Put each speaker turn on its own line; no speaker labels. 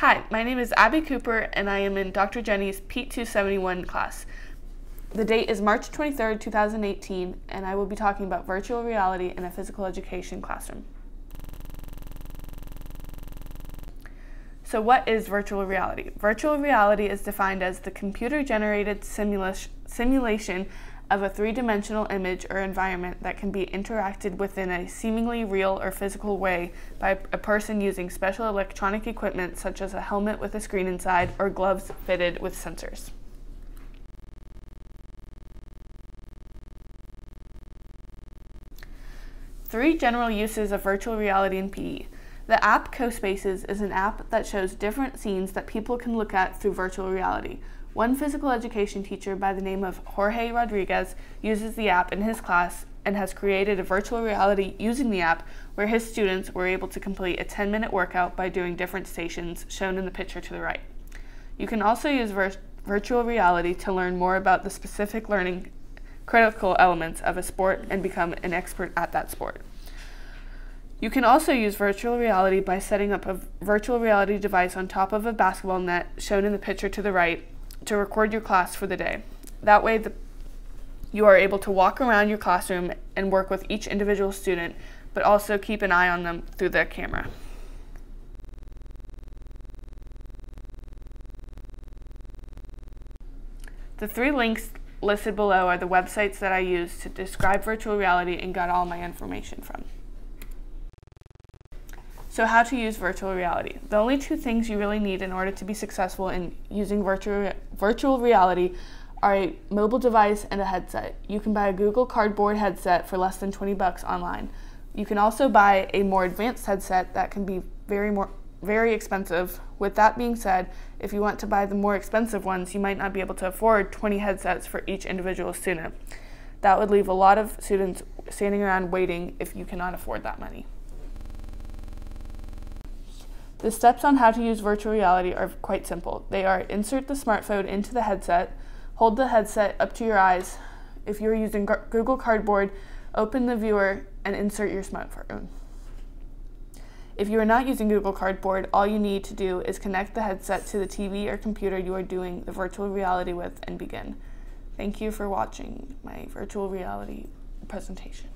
Hi, my name is Abby Cooper and I am in Dr. Jenny's PETE 271 class. The date is March 23rd, 2018, and I will be talking about virtual reality in a physical education classroom. So what is virtual reality? Virtual reality is defined as the computer-generated simulation of a three-dimensional image or environment that can be interacted within a seemingly real or physical way by a person using special electronic equipment such as a helmet with a screen inside or gloves fitted with sensors. Three general uses of virtual reality in PE. The app CoSpaces is an app that shows different scenes that people can look at through virtual reality. One physical education teacher by the name of Jorge Rodriguez uses the app in his class and has created a virtual reality using the app where his students were able to complete a 10 minute workout by doing different stations shown in the picture to the right. You can also use vir virtual reality to learn more about the specific learning critical elements of a sport and become an expert at that sport. You can also use virtual reality by setting up a virtual reality device on top of a basketball net shown in the picture to the right to record your class for the day. That way the, you are able to walk around your classroom and work with each individual student, but also keep an eye on them through the camera. The three links listed below are the websites that I use to describe virtual reality and got all my information from. So how to use virtual reality. The only two things you really need in order to be successful in using virtual, virtual reality are a mobile device and a headset. You can buy a Google Cardboard headset for less than 20 bucks online. You can also buy a more advanced headset that can be very more very expensive. With that being said, if you want to buy the more expensive ones, you might not be able to afford 20 headsets for each individual student. That would leave a lot of students standing around waiting if you cannot afford that money. The steps on how to use virtual reality are quite simple. They are insert the smartphone into the headset, hold the headset up to your eyes. If you're using Google Cardboard, open the viewer and insert your smartphone. If you are not using Google Cardboard, all you need to do is connect the headset to the TV or computer you are doing the virtual reality with and begin. Thank you for watching my virtual reality presentation.